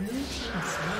Blue team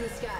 The sky.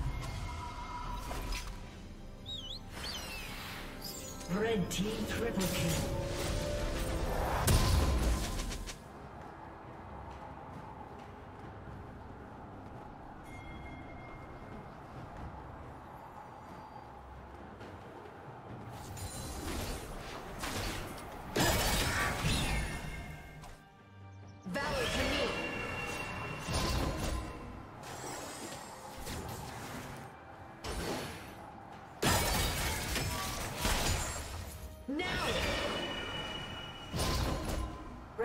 Team triple kill.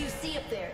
You see up there?